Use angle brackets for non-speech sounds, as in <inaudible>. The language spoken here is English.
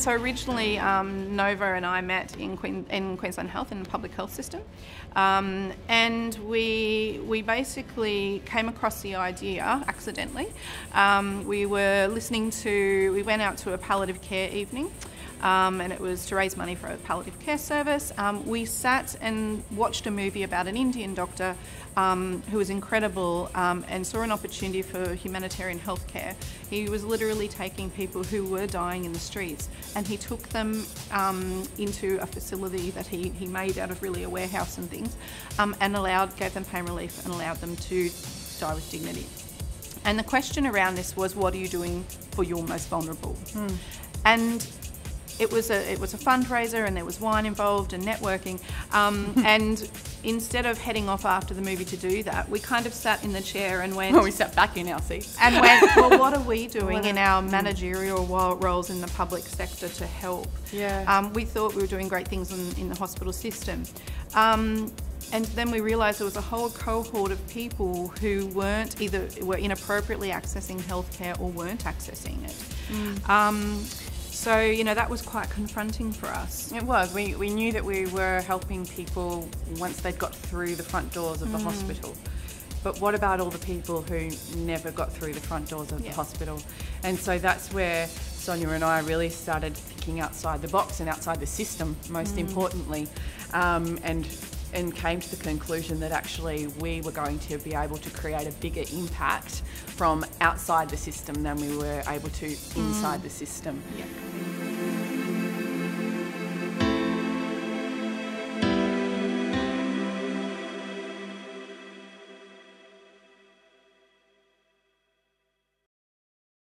so originally, um, Nova and I met in, Queen, in Queensland Health in the public health system, um, and we we basically came across the idea accidentally. Um, we were listening to we went out to a palliative care evening. Um, and it was to raise money for a palliative care service. Um, we sat and watched a movie about an Indian doctor um, who was incredible um, and saw an opportunity for humanitarian healthcare. He was literally taking people who were dying in the streets and he took them um, into a facility that he, he made out of really a warehouse and things um, and allowed, gave them pain relief and allowed them to die with dignity. And the question around this was, what are you doing for your most vulnerable? Mm. And it was a it was a fundraiser and there was wine involved and networking. Um, <laughs> and instead of heading off after the movie to do that, we kind of sat in the chair and went. Well, we sat back in our seats and went. <laughs> Well, what are we doing in our managerial roles in the public sector to help? Yeah. Um, we thought we were doing great things in, in the hospital system. Um, and then we realised there was a whole cohort of people who weren't either were inappropriately accessing healthcare or weren't accessing it. Mm. Um, so, you know, that was quite confronting for us. It was. We, we knew that we were helping people once they'd got through the front doors of the mm. hospital. But what about all the people who never got through the front doors of yeah. the hospital? And so that's where Sonia and I really started thinking outside the box and outside the system, most mm. importantly, um, and and came to the conclusion that actually we were going to be able to create a bigger impact from outside the system than we were able to inside mm. the system.